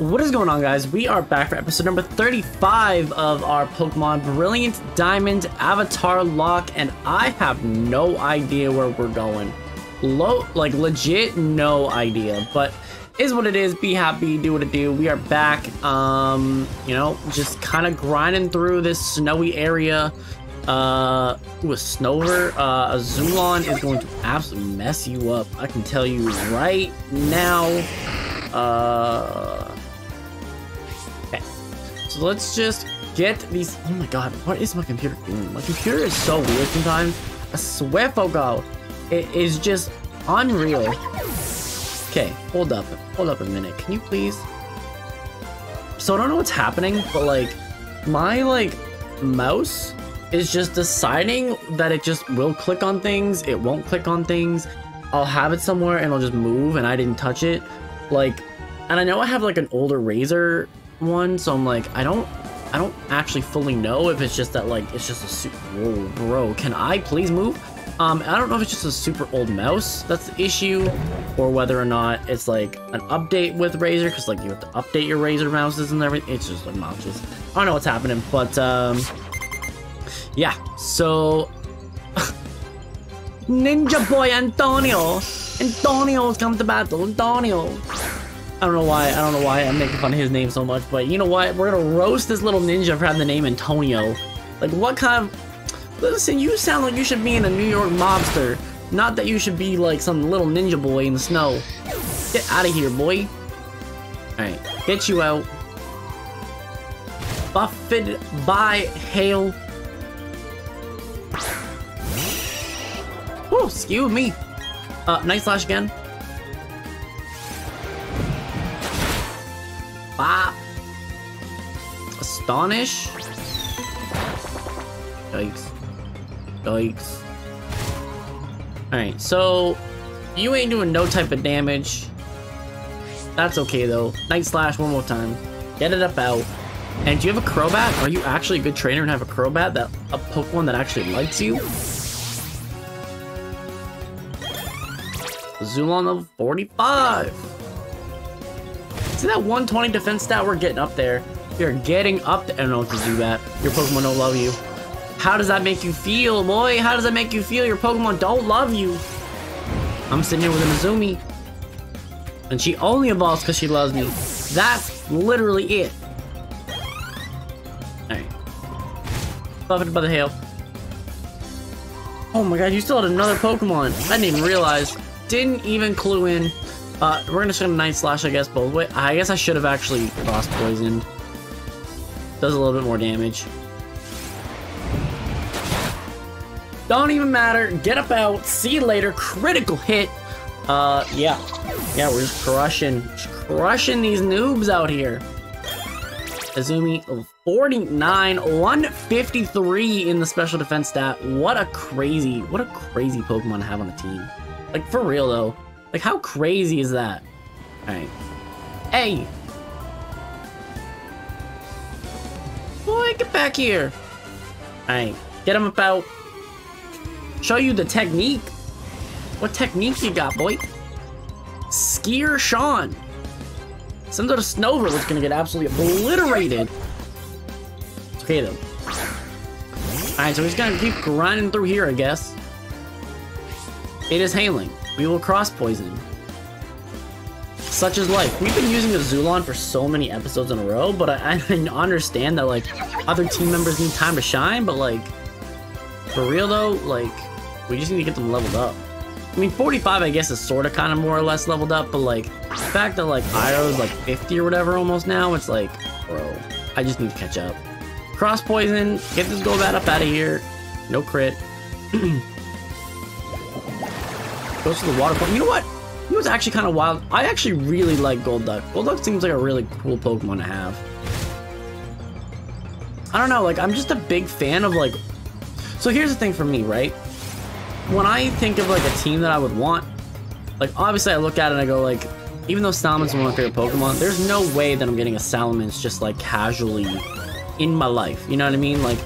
What is going on, guys? We are back for episode number 35 of our Pokemon Brilliant Diamond Avatarlocke, and I have no idea where we're going. Like legit, no idea, but is what it is. Be happy, do what it do. We are back, um, you know, just kind of grinding through this snowy area. Uh, with Snover, uh, Azulon is going to absolutely mess you up. I can tell you right now. Uh, so let's just get these. Oh my god, what is my computer doing? My computer is so weird sometimes. I swear, Fogo, it is just unreal. Okay, hold up, hold up a minute. Can you please? So I don't know what's happening, but like, my like mouse is just deciding that it just will click on things. It won't click on things. I'll have it somewhere and it'll just move, and I didn't touch it. Like, and I know I have like an older Razer one, so I'm like, I don't, I don't actually fully know if it's just that like it's just a super. Whoa, bro, can I please move? Um, I don't know if it's just a super old mouse that's the issue, or whether or not it's like an update with Razer, because like you have to update your Razer mouses and everything. It's just obnoxious. I don't know what's happening, but um, yeah. So Ninja Boy Antonio, Antonio's come to battle. Antonio. I don't know why. I don't know why I'm making fun of his name so much, but you know what? We're gonna roast this little ninja for having the name Antonio. Like, what kind of... Listen, you sound like you should be in a New York mobster. Not that you should be like some little ninja boy in the snow. Get out of here, boy. Alright, get you out. Buffeted by hail. Whoa, excuse me. Uh, Night Slash again. Bop. Astonish. Yikes. Yikes. Alright, so you ain't doing no type of damage. That's okay though. Night Slash one more time. Get it up out. And do you have a Crobat? Are you actually a good trainer and have a Crobat that a Pokemon that actually likes you? Zulon level 45. See that 120 defense stat? We're getting up there. You're getting up there. I don't know what to do that. Your Pokemon don't love you. How does that make you feel, boy? How does that make you feel? Your Pokemon don't love you. I'm sitting here with a Mizumi. And she only evolves because she loves me. That's literally it. Alright. Buffeted by the hail. Oh my god, you still had another Pokemon. I didn't even realize. Didn't even clue in. Uh, we're gonna send a Night Slash, I guess, both way. I guess I should have actually Cross Poisoned. Does a little bit more damage. Don't even matter. Get up out. See you later. Critical hit. Uh, yeah. Yeah, we're just crushing, just crushing these noobs out here. Azumi, 49, 153 in the special defense stat. What a crazy, what a crazy Pokemon to have on the team. Like, for real, though. Like, how crazy is that? Alright. Hey! Boy, get back here! Alright, get him about. Show you the technique. What technique you got, boy? Skier Sean. Send it to Snover, is gonna get absolutely obliterated. It's okay, though. Alright, so he's gonna keep grinding through here, I guess. It is hailing. We will cross poison. Such is life. We've been using Azulon for so many episodes in a row, but I, I understand that like other team members need time to shine, but like for real though, like we just need to get them leveled up. I mean, 45 I guess is sort of kind of more or less leveled up, but like the fact that like is like 50 or whatever almost now, it's like, bro, I just need to catch up. Cross poison, get this Golbat up out of here. No crit. Goes to the water Pokemon. You know what? Know what's actually kind of wild? I actually really like Golduck. Golduck seems like a really cool Pokemon to have. I don't know, like, I'm just a big fan of, like... So here's the thing for me, right? When I think of, like, a team that I would want, like, obviously I look at it and I go, like, even though Salamence's one of my favorite Pokemon, there's no way that I'm getting a Salamence just, like, casually in my life. You know what I mean? Like,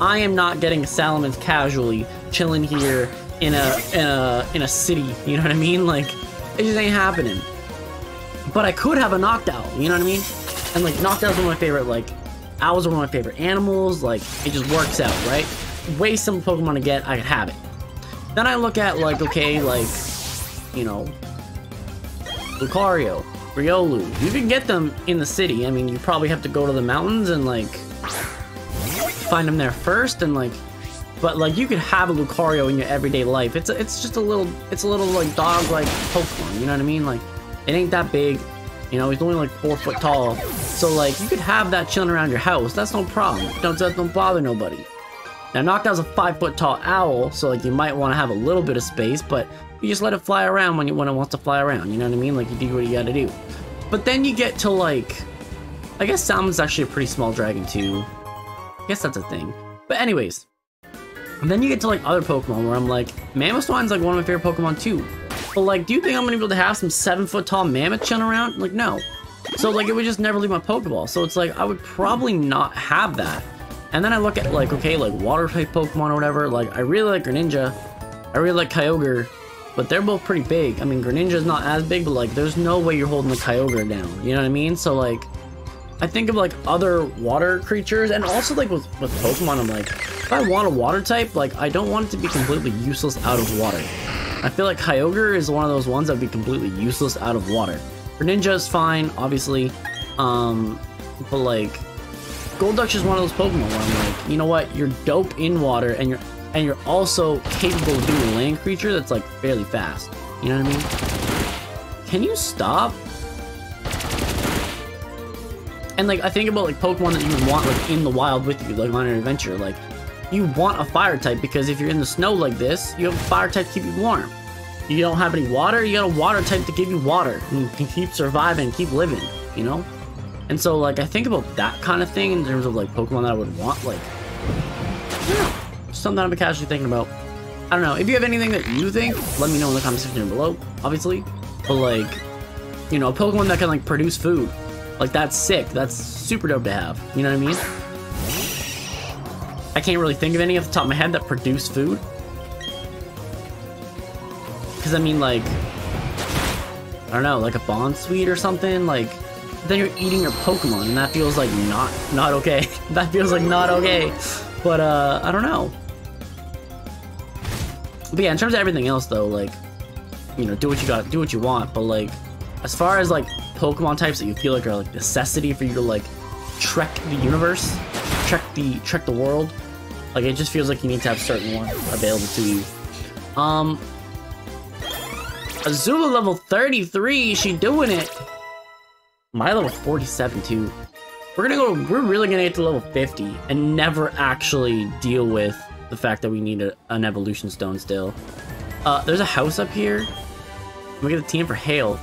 I am not getting a Salamence casually, chilling here, in a in a in a city. You know what I mean? Like it just ain't happening. but I could have a Noctowl. you know what I mean? And like Noctowl's one of my favorite, like, owls are one of my favorite animals, like, it just works out, right? Way some Pokemon to get, I could have it. Then I look at like, okay, like, you know, Lucario, Riolu. You can get them in the city. I mean, you probably have to go to the mountains and like find them there first and like but like you could have a Lucario in your everyday life. It's a, it's just a little it's a little like dog like Pokemon, you know what I mean? Like it ain't that big. You know, he's only like four foot tall. So like you could have that chilling around your house. That's no problem. Don't don't bother nobody. Now Noctowl's a five foot tall owl, so like you might want to have a little bit of space, but you just let it fly around when you when it wants to fly around. You know what I mean? Like you do what you gotta do. But then you get to like, I guess Salamence's actually a pretty small dragon too. I guess that's a thing. But anyways, and then you get to like other Pokemon where I'm like, Mamoswine's like one of my favorite Pokemon too. But like, do you think I'm gonna be able to have some seven foot tall mammoth chilling around? Like, no. So like, it would just never leave my Pokeball. So it's like, I would probably not have that. And then I look at like, okay, like water type Pokemon or whatever. Like, I really like Greninja. I really like Kyogre. But they're both pretty big. I mean, Greninja's not as big, but like, there's no way you're holding the Kyogre down. You know what I mean? So like, I think of like other water creatures and also like with, with Pokemon, I'm like, I want a water type, like I don't want it to be completely useless out of water. I feel like Kyogre is one of those ones that would be completely useless out of water. Greninja is fine, obviously, um, but like, Golduck is one of those Pokemon where I'm like, you know what, you're dope in water and you're and you're also capable of being a land creature that's like fairly fast. You know what I mean? Can you stop? And like I think about like Pokemon that you would want like in the wild with you, like on an adventure. Like you want a fire type because if you're in the snow like this, you have a fire type to keep you warm. You don't have any water, you got a water type to give you water. You can keep surviving, keep living, you know? And so like I think about that kind of thing in terms of like Pokemon that I would want, like something been casually thinking about. I don't know. If you have anything that you think, let me know in the comment section below, obviously. But like, you know, a Pokemon that can like produce food. Like, that's sick. That's super dope to have. You know what I mean? I can't really think of any off the top of my head that produce food. Because, I mean, like... I don't know, like a Bounsweet or something? Like, then you're eating your Pokemon, and that feels like not not okay. that feels like not okay. But, uh, I don't know. But yeah, in terms of everything else, though, like, you know, do what you got, do what you want. But, like, as far as, like, Pokemon types that you feel like are like necessity for you to like trek the universe, trek the trek the world. Like it just feels like you need to have certain one available to you. Um, Azula level 33, she doing it. My level 47 too. We're gonna go, we're really gonna get to level 50 and never actually deal with the fact that we need a, an evolution stone still. Uh, there's a house up here. We get a TM for Hail.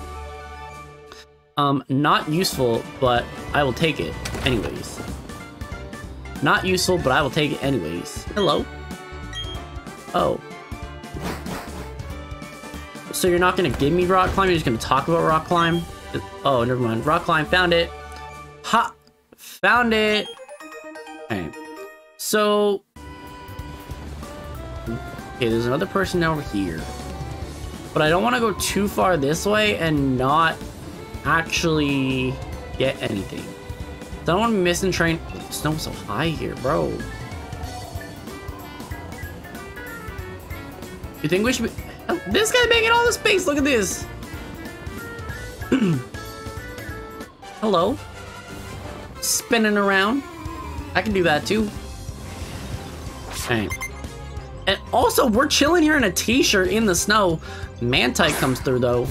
Um, not useful, but I will take it anyways. Not useful, but I will take it anyways. Hello? Oh. So you're not gonna give me rock climb, you're just gonna talk about rock climb? Oh, never mind. Rock climb, found it. Ha! Found it! Okay. So... Okay, there's another person over here. But I don't want to go too far this way and not actually get anything. I don't want to be missing train. Snow's so high here, bro. You think we should be... Oh, this guy's making all the space. Look at this. Hello. Spinning around. I can do that too. Okay. And also, we're chilling here in a t-shirt in the snow. Mantike comes through though.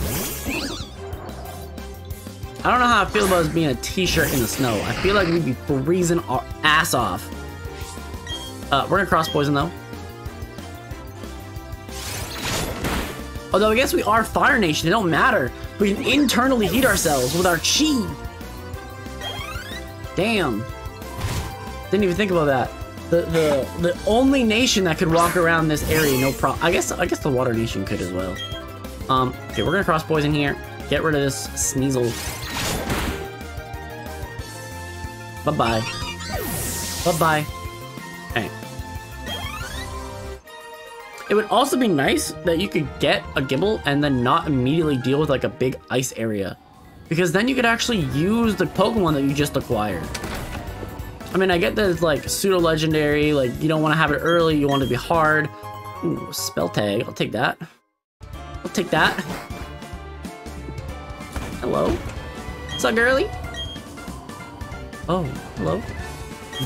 I don't know how I feel about us being a t-shirt in the snow. I feel like we'd be freezing our ass off. Uh, we're gonna cross poison though. Although I guess we are Fire Nation, it don't matter. We can internally heat ourselves with our chi. Damn. Didn't even think about that. The the the only nation that could walk around this area no problem. I guess I guess the Water Nation could as well. Um, okay, we're gonna cross poison here. Get rid of this Sneasel. Bye-bye. Bye-bye. Hey. It would also be nice that you could get a Gible and then not immediately deal with like a big ice area. Because then you could actually use the Pokemon that you just acquired. I mean, I get that it's like pseudo-legendary, like you don't want to have it early, you want it to be hard. Ooh, spell tag, I'll take that. I'll take that. Hello? What's up, girly? Oh, hello.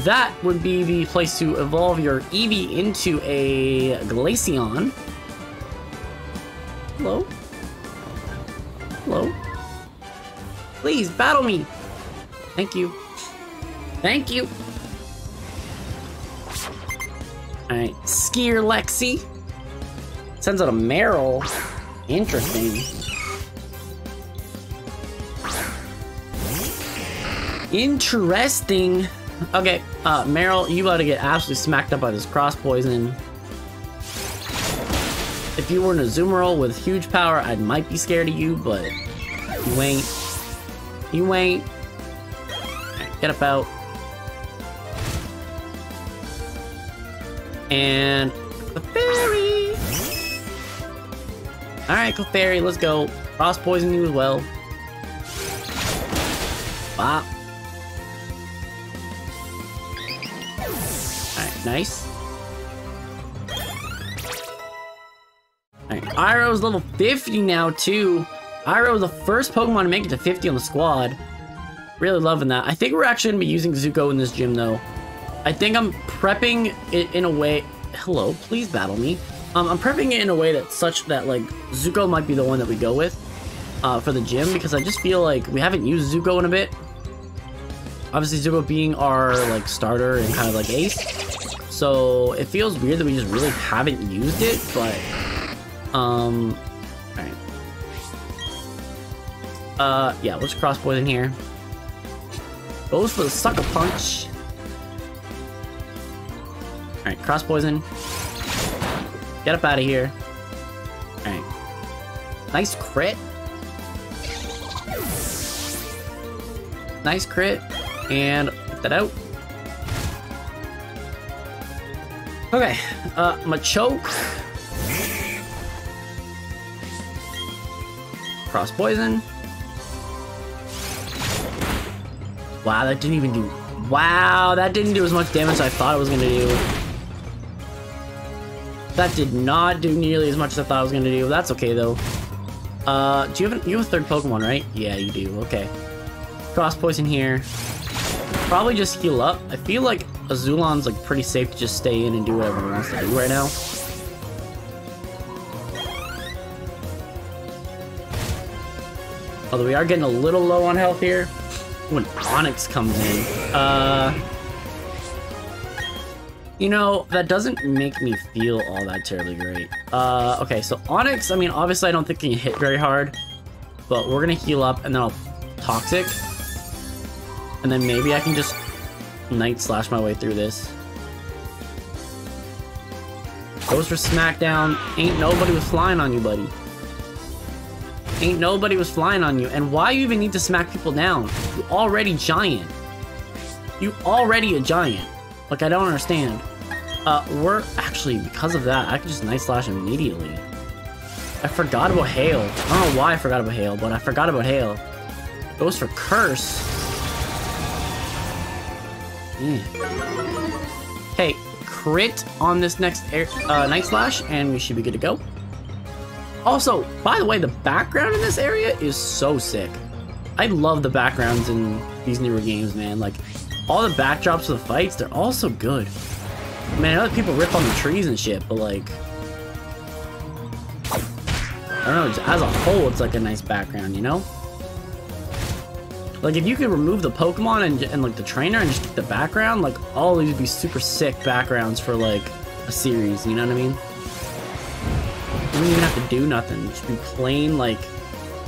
That would be the place to evolve your Eevee into a Glaceon. Hello? Hello? Please, battle me! Thank you. Thank you! Alright, Skier Lexi. Sends out a Marill. Interesting. Interesting. Okay, uh, Marill, you about to get absolutely smacked up by this cross poison. If you were in a Azumarill with huge power, I might be scared of you, but you ain't. You ain't. Get up out. And Clefairy! Alright, Clefairy, let's go. Cross poison you as well. Bop. Nice. Alright, Iroh's level 50 now, too. Iroh is the first Pokemon to make it to 50 on the squad. Really loving that. I think we're actually going to be using Zuko in this gym, though. I think I'm prepping it in a way... Hello, please battle me. Um, I'm prepping it in a way that's such that, like, Zuko might be the one that we go with uh, for the gym, because I just feel like we haven't used Zuko in a bit. Obviously, Zuko being our, like, starter and kind of, like, ace. So it feels weird that we just really haven't used it, but um alright. Uh yeah, let's cross poison here. Goes for the sucker punch. Alright, cross poison. Get up out of here. Alright. Nice crit. Nice crit. And that out. Okay, uh, Machoke. Cross poison. Wow, that didn't even do... Wow, that didn't do as much damage as I thought it was gonna do. That did not do nearly as much as I thought it was gonna do. That's okay, though. Uh, do you have, you have a third Pokemon, right? Yeah, you do. Okay. Cross poison here. Probably just heal up. I feel like Azulon's like pretty safe to just stay in and do whatever he wants to do right now. Although we are getting a little low on health here. When Onix comes in. Uh... You know, that doesn't make me feel all that terribly great. Uh, okay, so Onix. I mean, obviously I don't think he can hit very hard. But we're gonna heal up and then I'll Toxic. And then maybe I can just Night Slash my way through this. Goes for Smackdown. Ain't nobody was flying on you, buddy. Ain't nobody was flying on you. And why you even need to smack people down? You already giant. You already a giant. Like, I don't understand. Uh, we're... Actually, because of that, I can just Night Slash immediately. I forgot about Hail. I don't know why I forgot about Hail, but I forgot about Hail. Goes for Curse. Mm. Hey, crit on this next air, uh, Night Slash, and we should be good to go. Also, by the way, the background in this area is so sick. I love the backgrounds in these newer games, man. Like, all the backdrops of the fights, they're all so good. Man, I know people rip on the trees and shit, but like... I don't know, as a whole, it's like a nice background, you know? Like, if you could remove the Pokemon and, and like, the trainer and just the background, like, all these would be super sick backgrounds for, like, a series, you know what I mean? You don't even have to do nothing. Just be plain, like,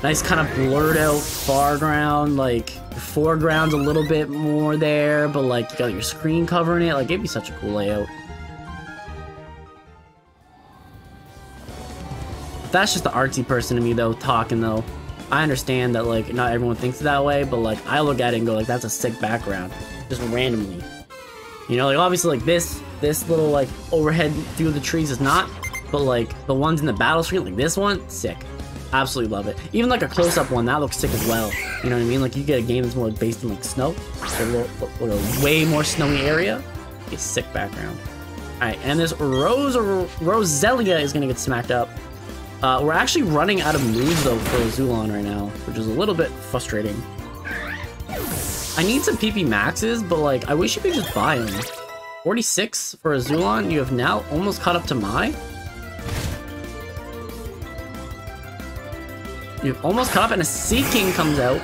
nice kind of blurred out foreground, like, foreground's a little bit more there, but, like, you got your screen covering it. Like, it'd be such a cool layout. That's just the artsy person to me, though, talking, though. I understand that like not everyone thinks that way, but like I look at it and go like that's a sick background, just randomly. You know, like obviously like this this little like overhead of the trees is not, but like the ones in the battle screen, like this one, sick. Absolutely love it. Even like a close-up one, that looks sick as well. You know what I mean? Like you get a game that's more like, based in like snow, a little, little way more snowy area. A sick background. All right, and this Rose Roselia is gonna get smacked up. Uh, we're actually running out of moves though for Zulon right now, which is a little bit frustrating. I need some PP maxes, but like I wish you could just buy them. 46 for Azulon, you have now almost caught up to Mai. You've almost caught up and a Seaking comes out.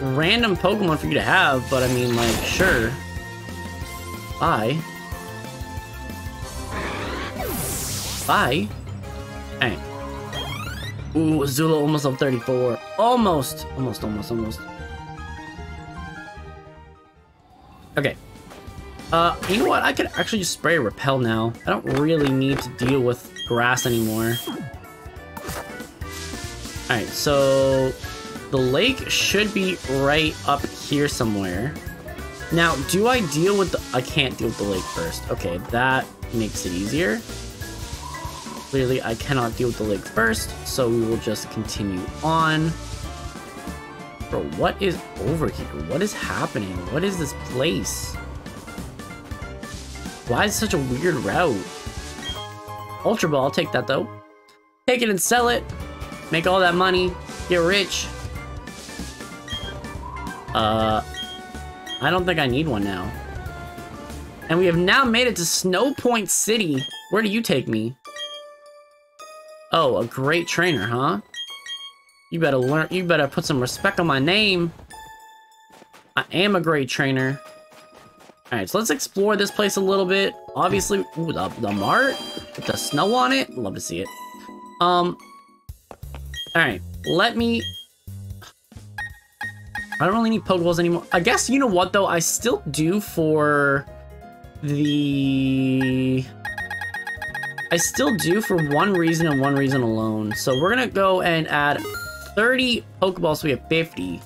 Random Pokemon for you to have, but I mean, like, sure. Bye. Bye. Hey. Ooh, Zula almost up 34. Almost. Almost, almost, almost. Okay. Uh, you know what? I could actually just spray Repel now. I don't really need to deal with grass anymore. Alright, so the lake should be right up here somewhere. Now, do I deal with the... I can't deal with the lake first. Okay, that makes it easier. Clearly, I cannot deal with the lake first, so we will just continue on. Bro, what is over here? What is happening? What is this place? Why is such a weird route? Ultra Ball, I'll take that though. Take it and sell it. Make all that money. Get rich. Uh, I don't think I need one now. And we have now made it to Snowpoint City. Where do you take me? Oh, a great trainer, huh? You better learn, you better put some respect on my name. I am a great trainer. Alright, so let's explore this place a little bit. Obviously, ooh, the, the mart with the snow on it. Love to see it. Um, Alright, let me... I don't really need Pokeballs anymore. I guess, you know what, though? I still do for the... I still do for one reason and one reason alone. So we're gonna go and add 30 Pokeballs so we have 50.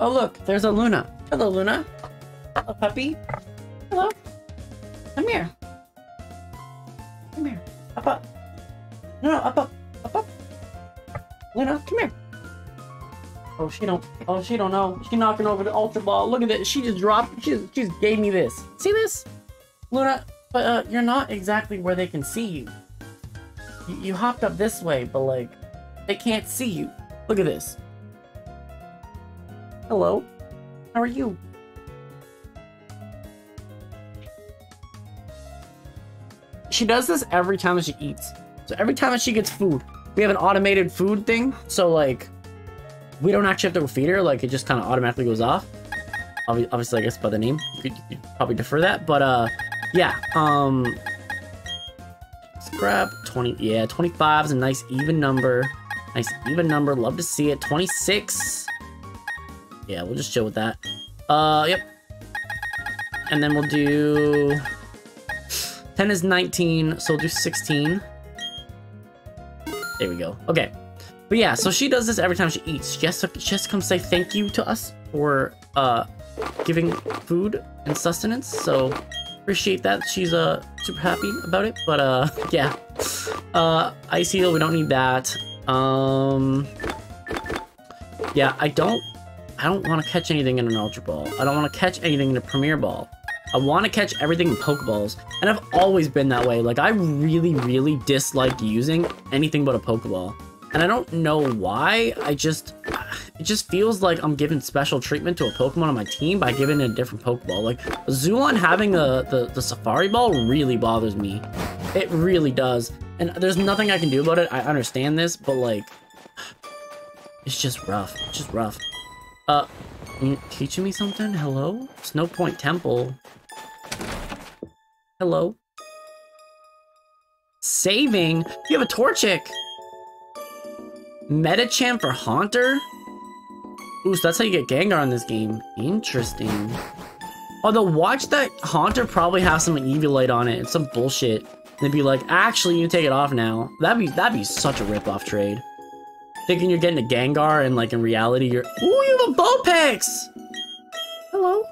Oh, look, there's a Luna. Hello, Luna. Hello, puppy. Hello. Come here. Come here. Up, up. No, no, up, up, up, up. Luna, come here. Oh, she don't. Oh, she don't know. She knocking over the ultra ball. Look at this. She just dropped. She she just gave me this. See this, Luna? But uh, you're not exactly where they can see you. you. You hopped up this way, but like, they can't see you. Look at this. Hello. How are you? She does this every time that she eats. So every time that she gets food, we have an automated food thing. So like, we don't actually have to feed her. Like it just kind of automatically goes off. Obviously, I guess by the name, you could, you could probably defer that. But uh, yeah. Um, scrap 20. Yeah, 25 is a nice even number. Nice even number. Love to see it. 26. Yeah, we'll just chill with that. Uh, yep. And then we'll do... 10 is 19, so we'll do 16. There we go. Okay. But yeah, so she does this every time she eats. She has to, she has to come say thank you to us for uh, giving food and sustenance. So appreciate that. She's uh, super happy about it. But uh, yeah. Uh, Ice Heal, we don't need that. Um, yeah, I don't I don't want to catch anything in an Ultra Ball. I don't want to catch anything in a Premier Ball. I want to catch everything in Pokeballs, and I've always been that way. Like, I really, really dislike using anything but a Pokeball. And I don't know why, I just... It just feels like I'm giving special treatment to a Pokemon on my team by giving it a different Pokeball. Like, Zulon having a, the, the Safari Ball really bothers me. It really does. And there's nothing I can do about it. I understand this, but like... It's just rough. It's just rough. Uh, teaching me something? Hello? Snowpoint Temple. Hello. Saving? You have a Torchic! Medicham for Haunter? Ooh, so that's how you get Gengar in this game. Interesting. Although, watch that Haunter probably have some Eviolite on it. It's some bullshit. They'd be like, actually, you take it off now. That'd be that'd be such a rip-off trade. Thinking you're getting a Gengar and like in reality you're- Ooh, you have a Vulpix! Hello.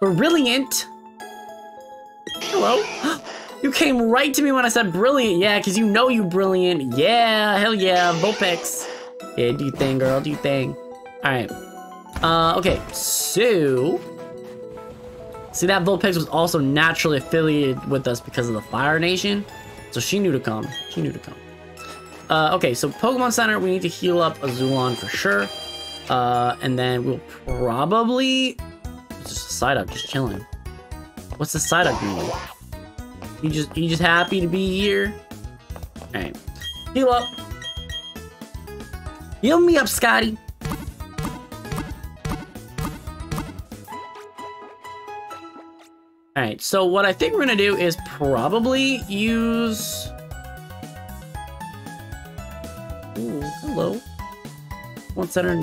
Brilliant! hello. You came right to me when I said brilliant. Yeah, because you know you brilliant. Yeah, hell yeah, Vulpix. Yeah, do you thing, girl, do you thing. All right. Uh, okay, so... See, that Vulpix was also naturally affiliated with us because of the Fire Nation. So she knew to come. She knew to come. Uh, okay, so Pokemon Center, we need to heal up Azulon for sure. Uh, and then we'll probably... Just a Psyduck just chilling. What's the Psyduck doing? He just you just happy to be here. Alright. Heal up. Heal me up, Scotty. Alright, so what I think we're gonna do is probably use... Ooh, hello. One center...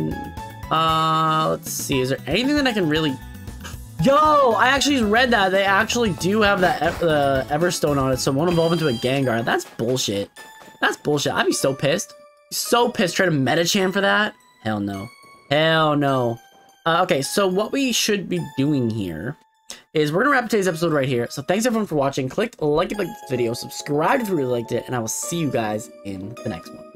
Uh, let's see, is there anything that I can really Yo, I actually read that. They actually do have that uh, Everstone on it, so it won't evolve into a Gengar. That's bullshit. That's bullshit. I'd be so pissed. So pissed trying to Medicham for that. Hell no. Hell no. Uh, okay, so what we should be doing here is we're going to wrap today's episode right here. So thanks everyone for watching. Click like if you liked the video, subscribe if you really liked it, and I will see you guys in the next one.